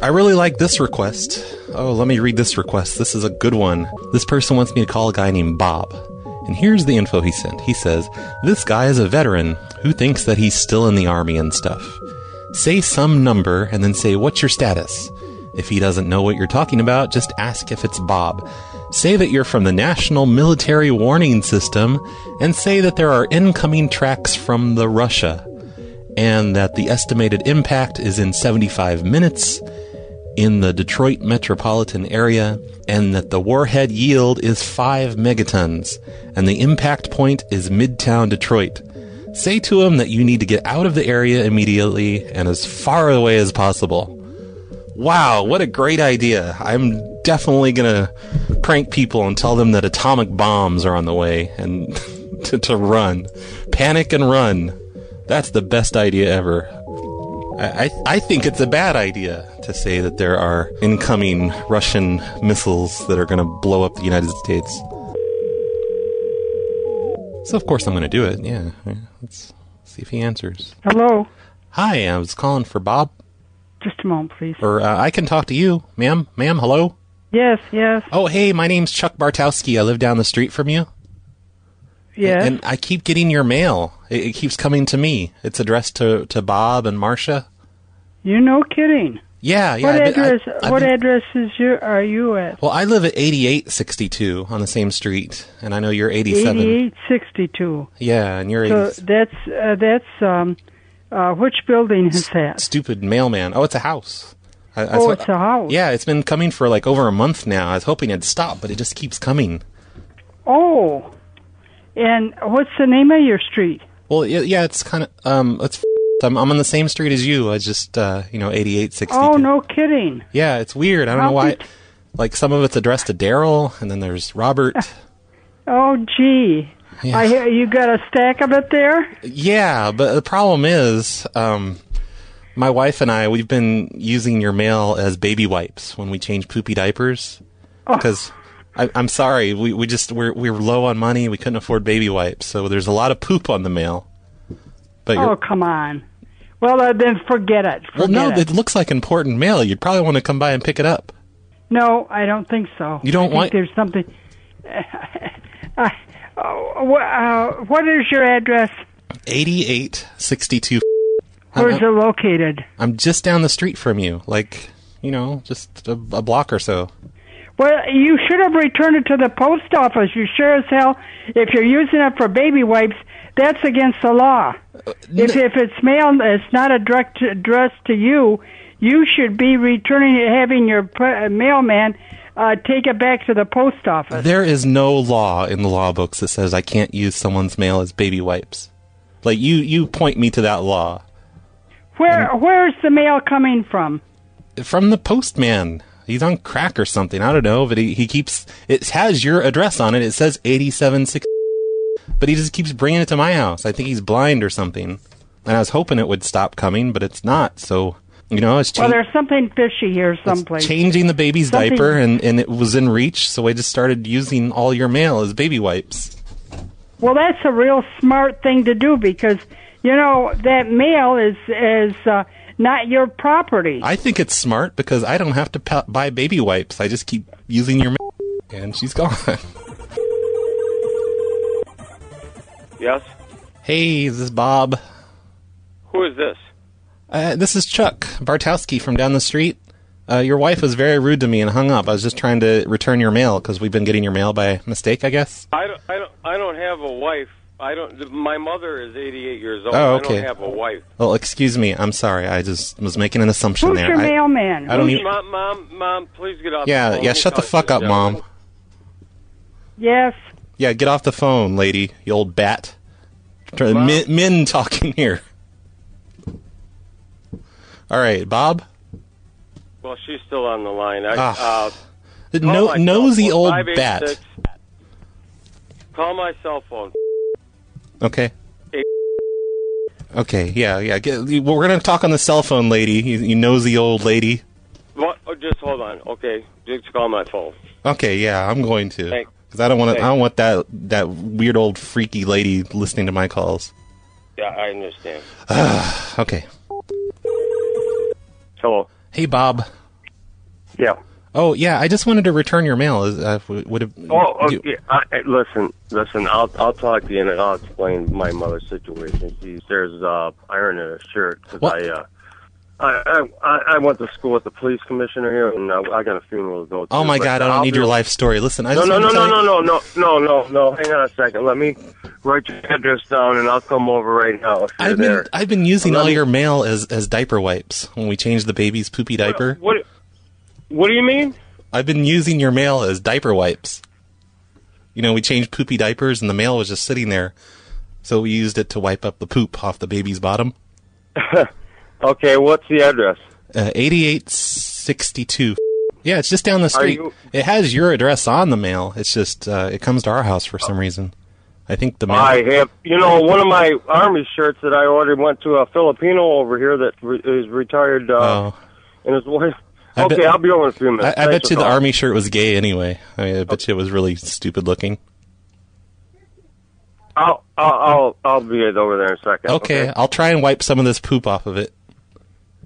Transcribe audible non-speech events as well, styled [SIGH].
I really like this request. Oh, let me read this request. This is a good one. This person wants me to call a guy named Bob. And here's the info he sent. He says, This guy is a veteran who thinks that he's still in the army and stuff. Say some number and then say, What's your status? If he doesn't know what you're talking about, just ask if it's Bob. Say that you're from the National Military Warning System and say that there are incoming tracks from the Russia and that the estimated impact is in 75 minutes in the Detroit metropolitan area and that the warhead yield is 5 megatons and the impact point is Midtown Detroit. Say to him that you need to get out of the area immediately and as far away as possible. Wow, what a great idea. I'm definitely to prank people and tell them that atomic bombs are on the way and [LAUGHS] to, to run. Panic and run. That's the best idea ever. I, I, I think it's a bad idea to say that there are incoming Russian missiles that are going to blow up the United States. So, of course, I'm going to do it. Yeah. Let's see if he answers. Hello. Hi, I was calling for Bob. Just a moment, please. Or uh, I can talk to you, ma'am. Ma'am, hello? Yes, yes, Oh, hey, my name's Chuck Bartowski. I live down the street from you. yes. And I keep getting your mail. It, it keeps coming to me. It's addressed to, to Bob and Marcia. You're no kidding. Yeah, yeah. what I've been- I- address? I've what been- address is you are you at? Well, I live at 8862 on the same street, and I know you're 87. Eighty-eight sixty-two. Yeah, and you're So 80. that's uh, that's um, uh, which building is that? Stupid mailman. Oh, it's a house. I, I Oh, it's a house. Yeah, it's been coming for like over a month now. I was hoping it'd stop, but it just keeps coming. Oh, and what's the name of your street? Well, yeah, yeah it's kind of um, it's. I'm, I'm on the same street as you. I just uh, you know, 8862. Oh, no kidding. Yeah, it's weird. I don't How know why. Like some of it's addressed to Daryl, and then there's Robert. [LAUGHS] Oh, gee. Yeah. I hear you got a stack of it there. Yeah, but the problem is, um, my wife and I, we've been using your mail as baby wipes when we change poopy diapers. Oh. Because I'm sorry, we, we just we're we were low on money. We couldn't afford baby wipes, so there's a lot of poop on the mail. But Oh, come on. Well, uh, then forget it. Forget well, no, it. it looks like important mail. You'd probably want to come by and pick it up. No, I don't think so. You don't I think want- There's something. [LAUGHS] uh, uh, what is your address? Eighty-eight sixty-two. Where's it located? I'm just down the street from you, like you know, just a, a block or so. Well, you should have returned it to the post office. You sure as hell, if you're using it for baby wipes, that's against the law. If if it's mail, it's not a direct addressed to you. You should be returning it, having your uh, mailman uh, take it back to the post office. There is no law in the law books that says I can't use someone's mail as baby wipes. Like you, you point me to that law Where where's the mail coming from? from the postman. He's on crack or something. I don't know, but he, he keeps it has your address on it. It says eighty seven six, but he just keeps bringing it to my house. I think he's blind or something. And I was hoping it would stop coming, but it's not. So you know, it's Well, cha- there's something fishy here it's someplace. changing the baby's Something- diaper, and and it was in reach. So I just started using all your mail as baby wipes. Well, that's a real smart thing to do because you know that mail is is uh, not your property. I think it's smart because I don't have to pa- buy baby wipes. I just keep using your mail, and she's gone. [LAUGHS] Yes. hey, this is Bob. Who is this? Uh, this is Chuck Bartowski from down the street. Uh, your wife was very rude to me and hung up. I was just trying to return your mail because we've been getting your mail by mistake, I guess. I don't. I don't. I don't have a wife. I don't. My mother is 88 years old. Oh, I okay. don't have a wife. Well, excuse me. I'm sorry. I just was making an assumption Who's there. your I- mailman? I don't Who's- even. Mom, mom, mom, please get off. the Yeah, phone. yeah. Shut the fuck up, mom. Yes. Yeah, get off the phone, lady. You old bat. Try- Men, men talking here. All right, Bob. Well, she's still on the line. I, Ah. uh, The no, nosy phone, old bat. Call my cell phone. Okay. Eight- Okay. Yeah. Yeah. Get, well, we're gonna talk on the cell phone, lady. You, you nosy old lady. What? Oh, just hold on. Okay, just call my phone. Okay. Yeah, I'm going to. Thank- Because I don't want to. I don't want that that weird old freaky lady listening to my calls. Yeah, I understand. [SIGHS] Okay. Hello. Hey, Bob. Yeah. Oh yeah, I just wanted to return your mail. Uh, would it? Oh, okay. I, I- listen, listen. I'll I'll talk to you and I'll explain my mother's situation. She's there's uh, iron in her shirt because? I uh. I, I I went to school with the police commissioner here, and I, I got a funeral to go to. Oh my God! I don't I'll need be- your life story. Listen, I No, just no, no, no, no, no, no, no, no, no. Hang on a second. Let me write your address down, and I'll come over right now. If you're I've been there. I've been using all your mail as as diaper wipes when we changed the baby's poopy diaper. What? What do you mean? I've been using your mail as diaper wipes. You know, we changed poopy diapers and the mail was just sitting there, so we used it to wipe up the poop off the baby's bottom. [LAUGHS] Okay, what's the address? Uh, Eighty-eight sixty-two. Yeah, it's just down the street. you- It has your address on the mail. It's just uh, it comes to our house for some reason. I think the mail. I have, you know, one of my army shirts that I ordered went to a Filipino over here that re- is retired, uh, oh, and his wife. Okay, bet- I'll be over in a few I, minutes. I Thanks bet you the army shirt was gay anyway. I, mean, I bet you it was really stupid looking. I'll, I'll, I'll, I'll be over there in a second. Okay, I'll try and wipe some of this poop off of it.